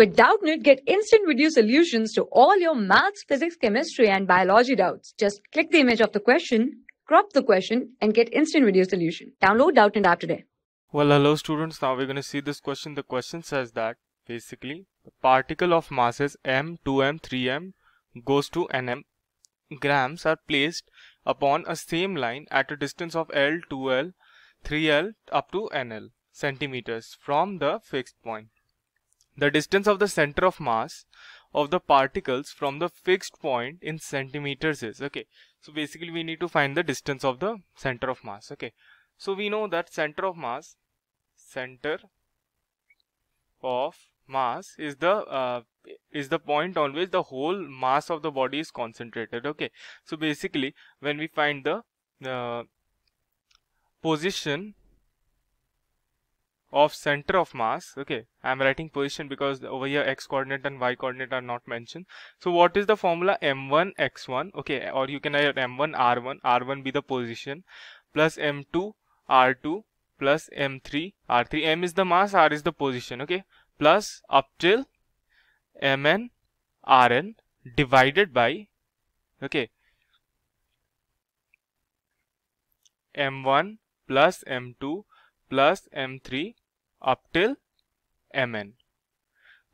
With Doubtnut, get instant video solutions to all your maths, physics, chemistry, and biology doubts. Just click the image of the question, crop the question, and get instant video solution. Download Doubtnut app today. Well, hello students. Now we're going to see this question. The question says that basically the particle of masses m, 2m, 3m goes to nm grams are placed upon a same line at a distance of L, 2L, 3L up to NL centimeters from the fixed point. The distance of the center of mass of the particles from the fixed point in centimeters is okay. So basically we need to find the distance of the center of mass. Okay. So we know that center of mass center of mass is the uh, is the point on which the whole mass of the body is concentrated okay so basically when we find the uh, position of center of mass okay i'm writing position because over here x coordinate and y coordinate are not mentioned. So what is the formula? M1 x1 okay or you can write m1 r1 r1 be the position plus m2 r2 plus m3 r3 m is the mass r is the position okay plus up till mn rn divided by okay m1 plus m2 plus m3 up till mn.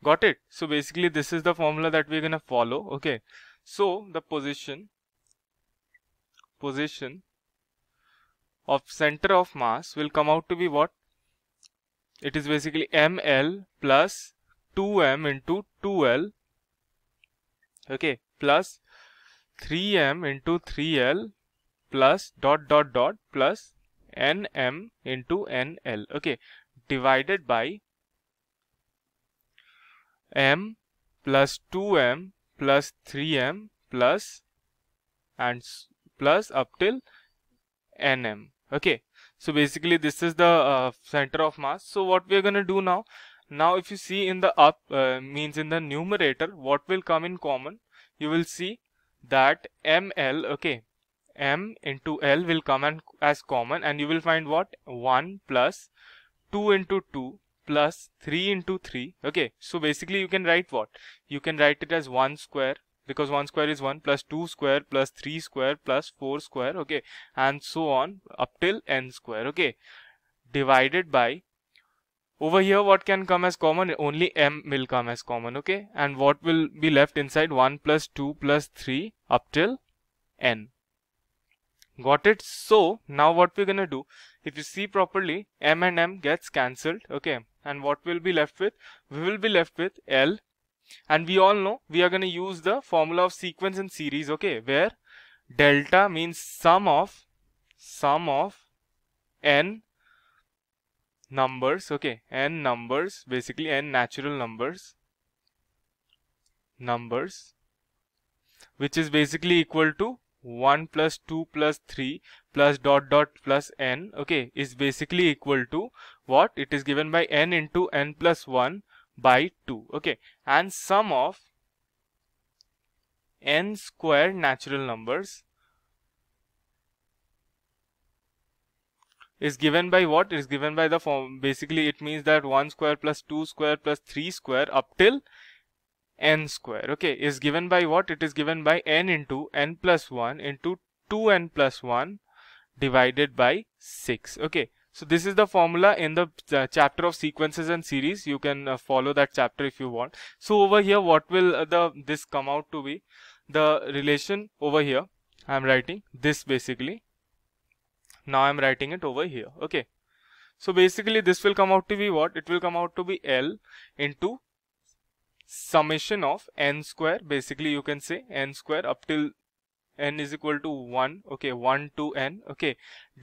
Got it? So basically this is the formula that we're gonna follow okay? So the position position of center of mass will come out to be what? It is basically ml plus 2m into 2l okay? Plus 3m into 3l plus dot dot dot plus nm into nl okay divided by m plus 2m plus 3m plus and plus up till nm okay. So basically this is the uh, center of mass. So what we are going to do now? Now if you see in the up uh, means in the numerator what will come in common? You will see that ml okay m into l will come and as common and you will find what? 1 plus 2 into 2 plus 3 into 3 okay so basically you can write what? You can write it as 1 square because 1 square is 1 plus 2 square plus 3 square plus 4 square. Okay and so on up till n square. Okay divided by over here what can come as common? Only m will come as common. Okay and what will be left inside? 1 plus 2 plus 3 up till n got it? So now what we're gonna do if you see properly m and m gets cancelled okay? And what we'll be left with? We will be left with l. And we all know we are going to use the formula of sequence and series okay? Where delta means sum of sum of n numbers okay? N numbers basically n natural numbers numbers which is basically equal to 1 plus 2 plus 3 plus dot dot plus n okay is basically equal to what? It is given by n into n plus 1 by 2 okay. And sum of n square natural numbers is given by what? Is given by the form basically it means that 1 square plus 2 square plus 3 square up till n square. Okay is given by what? It is given by n into n plus 1 into 2n plus 1 divided by 6 okay so this is the formula in the uh, chapter of sequences and series. You can uh, follow that chapter if you want. So over here what will uh, the this come out to be? The relation over here i'm writing this basically. Now i'm writing it over here. Okay so basically this will come out to be what? It will come out to be l into summation of n square basically you can say n square up till n is equal to 1 okay 1 to n okay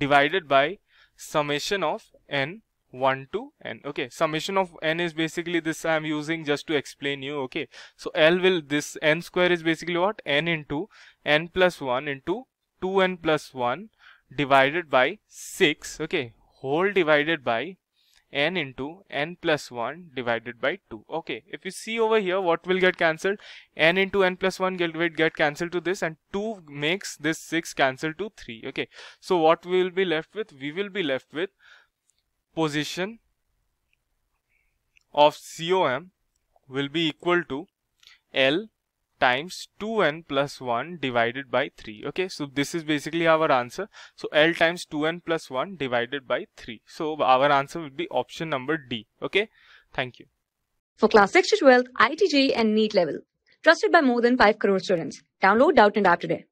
divided by summation of n 1 to n okay. Summation of n is basically this i am using just to explain you okay. So l will this n square is basically what? n into n plus 1 into 2n plus 1 divided by 6 okay. Whole divided by n into n plus 1 divided by 2 okay if you see over here what will get cancelled? n into n plus 1 will get cancelled to this and 2 makes this 6 cancel to 3 okay so what we will be left with? We will be left with position of COM will be equal to L times 2n plus 1 divided by 3. Okay, so this is basically our answer. So L times 2n plus 1 divided by 3. So our answer will be option number D. Okay, thank you. For class 6 to 12, IIT JEE and NEET level. Trusted by more than 5 crore students. Download Doubtnut App today.